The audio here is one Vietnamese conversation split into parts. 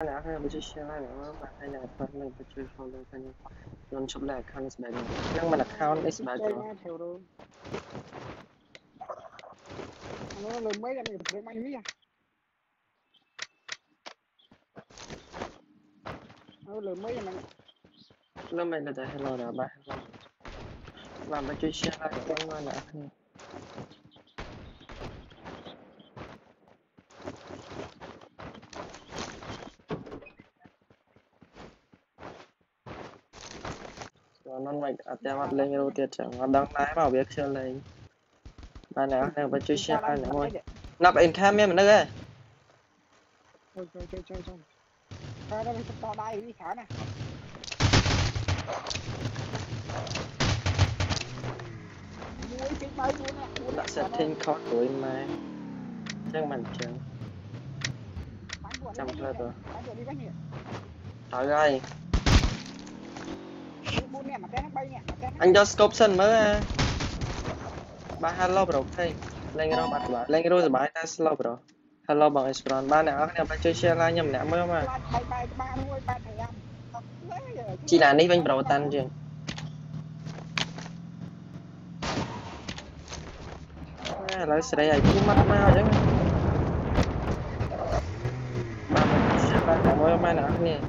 អ្នកហើយបើជួយ share ហើយអ្នកមកបាទហើយអ្នកអត់នឹងជួយ follow ខ្ញុំខ្ញុំ มันไม่อาจจะวัดเลยไม่รู้เตี้ยจังวันดังนายมาเบียกเชื่อเลยบ้านไหนเอาไปช่วยเชียร์บ้านไหนมวยนับเอ็นแค่เมียมันนึกเลยโอ้ยโอ้ยโอ้ยโอ้ยโอ้ยถ้าได้เป็นสตอได้ที่ขาน่ะ đã setting code của em mai chắc mình chẳng trăm là rồi trời ơi nè mà nè, mà nè, mà anh cho scope sân mới à ba hello bro hey lên rồi bạn bạn lên rồi bài ta slow bro hello bằng Esperon. Ba nè anh em chơi share like nhầm nè mới mà thầy giờ chứ. chỉ là ní bánh bro tan chứ à, lấy xe đây cũng mắt mau chứ. Ba mình like nè mới mà nè nè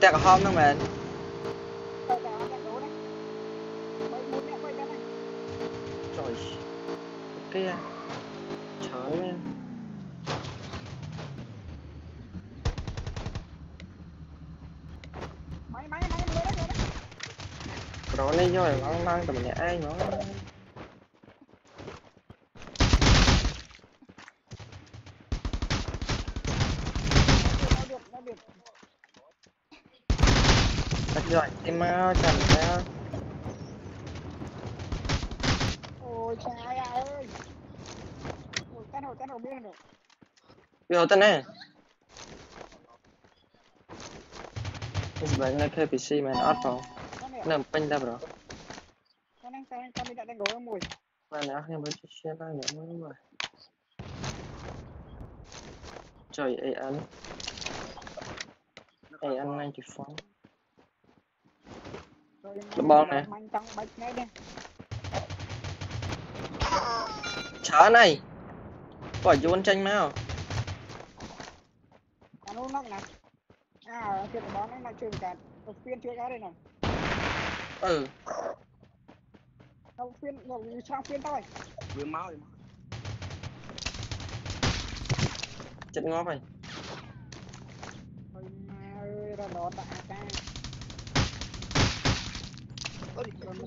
tẹt hôm đó mà. Bay ra nó đổ đấy. Bay buôn nè, bay ra này. trời kia trời ơi. Rồi vô rồi ăn ăn tụi mình ai nữa. Rồi em mau chẳng ra Ôi trời ơi. Đầu cái đầu biết rồi. vô tên nè bạn này KPC mà nó vào nằm pin ra bro nó đang sang con đi đã đang đổ mùi. mà nó em mới share lại nữa mới mà trời ơi anh ê anh anh chỉ phóng Rồi Cái bom nè. Chở này quả vô tranh nó. À, nó cả. Phiên cái đây này. ừ Đầu phiên, đầu sang phiên thôi. Vừa máu chết ngóp rồi Ôi ma ơi, ra đó tạ ca. Ơ thì Còn một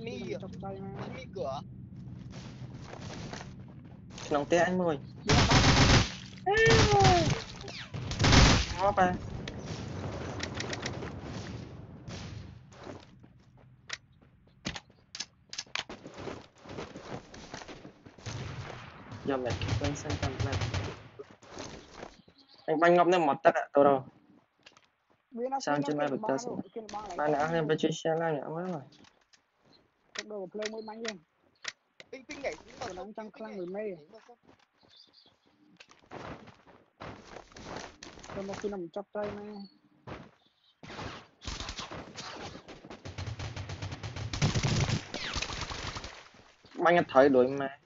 nóng tay té anh mười. Đi ra giờ mẹ quên sang tầm này. Anh bánh ngọc nên một tắc ạ tôi đâu? Sao trên mai kia ta rồi, kia bóng lên ba chạy nãy em phải chơi xe lại nữa mới rồi Tinh tinh nhảy xuống trong tinh khăn nhảy- người mê. Còn một khi nằm trong tay mà. bánh ăn thời đuổi mà.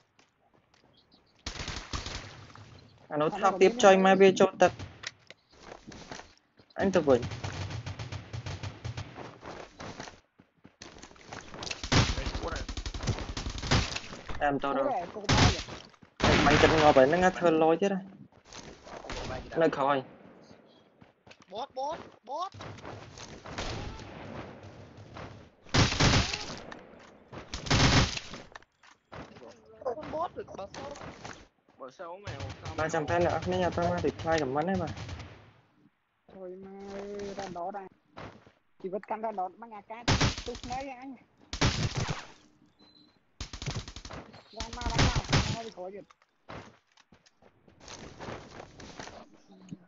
Anh nói thao tiếp chơi mai bê cho tật. Anh tập vườn em bao vậy. bánh chân ngò vậy nó ngắt thơ lôi chứ đã- nơi khỏi Bot, bot, bot. Bot được. Bờ sông mèo không. ba trăm phen nữa nếu nhà tao mang thì play cầm mắn ấy mà Thôi mà ơi, ra đó đây. Chỉ vật căn ra đó bằng nhà cá. Tụt ngay anh. Đang mau đang mau. Mau đi khỏi rồi.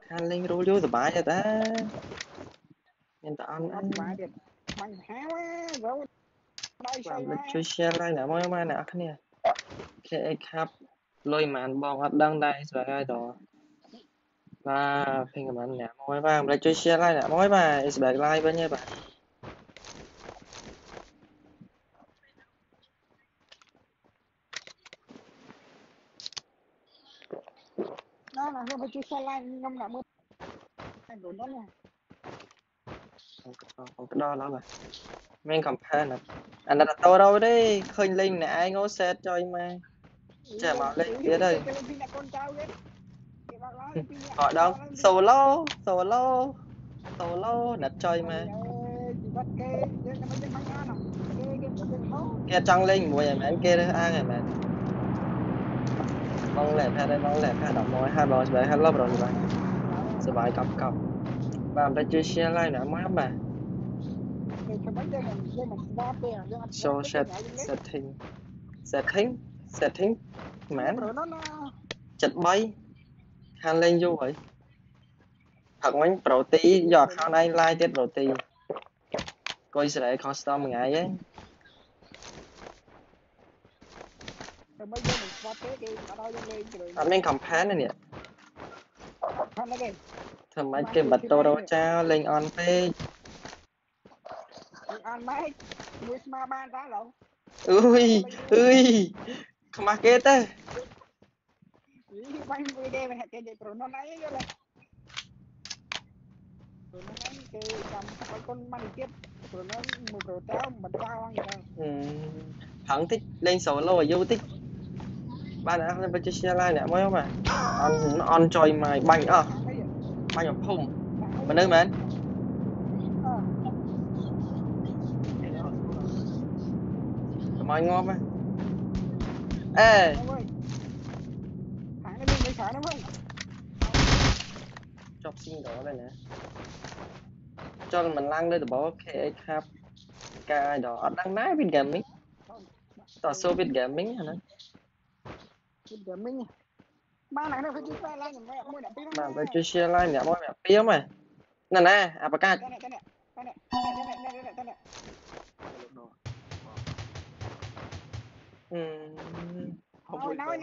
han lên rô vô từ bãi cho ta nhân ta ăn Bắt ăn bá điện. Mạnh há quá. Gấu. Đây làm say bên mà. chơi xe lại nữa mới mà nè nè okครับลอยมันบองอัดดังได้สบายต่อ បាទពេញកំណត់អ្នកមួយបាទមិនជួយ share like អ្នកមួយបាទ is back live វិញហើយបាទ ណ៎ណាខ្ញុំជួយ share like ខ្ញុំដាក់មើលតែដូននោះណា ខ្ញុំផ្ដល់ហើយបាទ មាន compare ណាអាណិតតោរោទេឃើញលេងម្នាក់ឯងអូ set ចុយមក Chả bảo lên kia đây. គេលេងពីអ្នកកូនចៅគេគេបាក់ឡើយពីអ្នក họ đâu solo solo solo ណាត់ចុយមក ជីវិតគេយើងតែមិន បងលេបហាត់ហើយបងលេបហាត់ដល់មកហាត់បងស្បែកហាត់លប់បងស្បែកសบายកប់កប់បាទតែជួយ share like ណាមកបាទ show set setting setting setting មែន73ខានលេងយូរហើយផឹកវិញប្រូទីយក account ឯង like ទៀតប្រូទីកុយស្រែ custom មួយថ្ងៃហ្នឹង អត់ឲ្យយើងលេងជ្រើ អត់មាន campaign ទេនេះ ខាងនេះគេ ធ្វើម៉េចគេបាត់តូរោចោលលេងអន់ពេក យើងអានម៉េចមួយស្មាបានតាឡូ អើយអើយខ្មាស់គេទេ យីបាញ់មួយគេមិនគេនិយាយប្រណណាយយល់ទេប្រណណាគេចាំបាយកូនមកទៀតប្រណមួយប្រតើមិនចោលហ្នឹងទៅ ហឹមហឹងតិចលេង solo ឲ្យយូរតិច បានអរខ្ញុំបញ្ជា share like អ្នកមកមកអន់អន់ចុយមកបាញ់អស់ ខាងនេះ បាញ់បំភុំមិននៅមែន អឺ កុំឲ្យងាប់ហ៎អេ អើយខាងនេះមានខាងនេះវិញ ចប់ស៊ីងដល់ហើយណាចុលមិនឡើងលើដប KX ខាប់កាយដល់អត់ដឹងដែរ Win Gaming តោះ so Win Gaming ហ្នឹង mình mang này nó phải chia lai lai nhỉ mẹ mua đẹp pin mày nè nè à bà ca. Ừ. Cái này cái này cái này cái này cái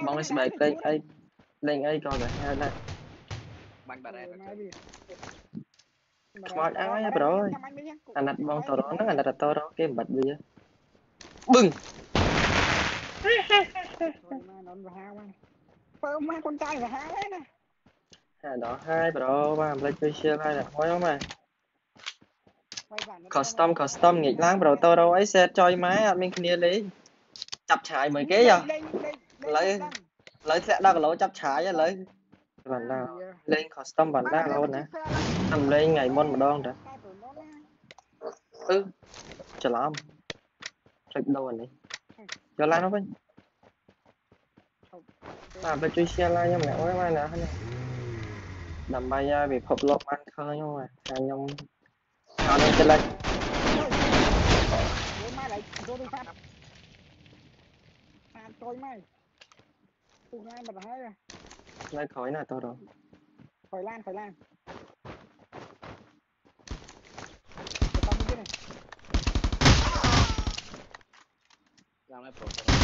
lên bài đây đây đây đây coi này đây bánh này. Mọi ăn ấy bà rồi anh đặt bông tàu đó nó là đặt tàu đó cái bạch bây giờ bưng. បើមកកូនចៅសាហាវហ្នឹងណាហាដល់ហើយ bro បាទអាមេរិកទៅឈៀលហើយតែហួយហ្នឹងបាទ custom custom ងាកឡើង bro តរោអី set ចុយម៉ែអត់មានគ្នាលេងចាប់ឆាយមួយគេយោឥឡូវឥឡូវធ្លាក់ដល់គីឡូចាប់ឆាយឥឡូវបានដល់លេង custom បានដល់អូនណាខ្ញុំលេងថ្ងៃមុនម្ដងតាអឺច្រឡំចុចដូរនេះយកឡើងនោះវិញ làm cho chui xe la nhau mẹ quá mai nè đầm bay ra bị phập lộp ăn khơi nhưng mà à nhông à? Nên chơi lên mai lại vô đi phát à tôi mai tụi ngay mà thấy rồi lấy khói là tôi rồi. Khỏi lan khỏi lan làm lại phổ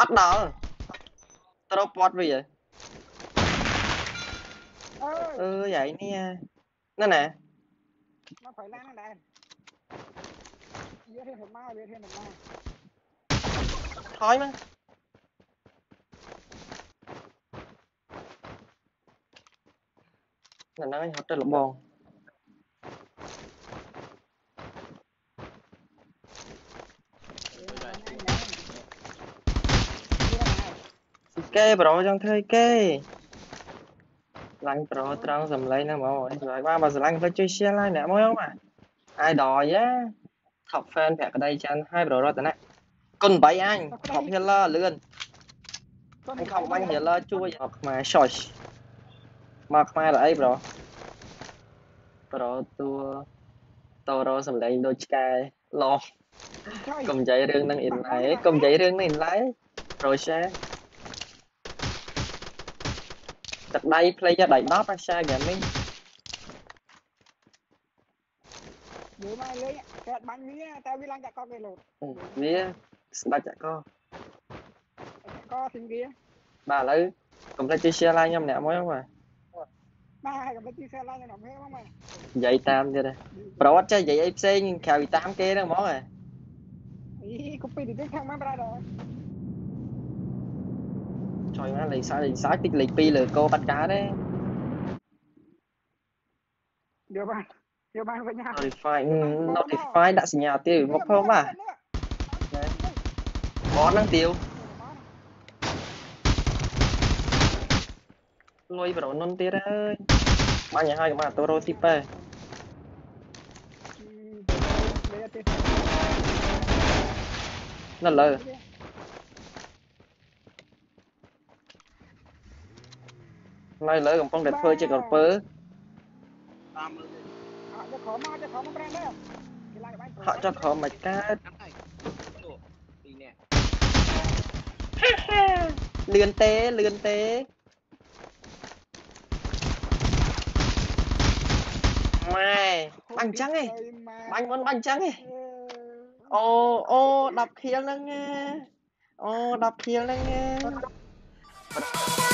អត់ដល់ត្រូវពាត់វាហ៎ Ơ, អឺយ៉ៃនេះណាណា nó khỏi lan nó đây Biết thêm một mai, biết thêm một mai ថយមកណ៎ហ្នឹងហត់ទៅលបង គេប្រូចង់ធ្វើគេឡាញ់ប្រូត្រង់សំឡេងហ្នឹងមកអីស្រួយបាទបើស្រឡាញ់ទៅជួយ share ឡើងអ្នកមកបាទអាយដល់យ៉ា top fan ប្រាក់ក្តីច័ន្ទហើយប្រូរតនៈគុណ8អញ top healer លឿន Con អញ mình ខំ phải បាញ់ lên. healer ជួយមកខ្មែរ short មកខ្មែរទៅអីប្រូប្រូតួតរោសំឡេងដូចឆ្កែឡោ Chơi. កុំនិយាយរឿងហ្នឹងអ៊ីនឡៃកុំនិយាយរឿងហ្នឹងអ៊ីនឡៃប្រូឆា ទឹកដៃ player ដៃ10អាឆា gaming Bữa mai lấy kẹt bánh mía, tao đi lăn chặt con kia lột. វាស្ដាច់អក Chặt con xin kia. បាទឥឡូវ កុំភ្លេចជួយ share like ខ្ញុំម្នាក់មួយហ្នឹងបាទ បាទកំពុងជិះxeឡានខ្ញុំហេហ្មងបាទ និយាយតាមទៀតហ៎ប្រវត្តិចេះនិយាយអីផ្សេងក្រៅពីតាមគេហ្នឹងហ្មងហ៎ អីកុំពីទៅខាងមកប្រាដ ចុយមកលេ ខសាយលេខសាយតិចលេខ2លើកោបាត់ការទេ យកបានយកបានវិញហ่า notify អឺ notify ដាក់សញ្ញាទៀតមកផងបាទបនហ្នឹងទៀវលុយប្រនុនទៀតអើយបាញ់ឲ្យហើយកុំអាតូរ៉ូទីប៉ែ លេទេ នៅលើ នៅលើកំពុងតែធ្វើជាក្រពើតាមមើលទេអត់យកខំមកយកខំមកប្រាំដែរគេឡើងបាញ់ហក់ចុះក្រោមមិនកើតចាំតែចូលពីរនាក់លឿនទេលឿនទេម៉ែបាញ់អញ្ចឹងឯងបាញ់មុនបាញ់អញ្ចឹងឯងអូអូ10ខៀលហ្នឹងណាអូ10ខៀលហ្នឹងណា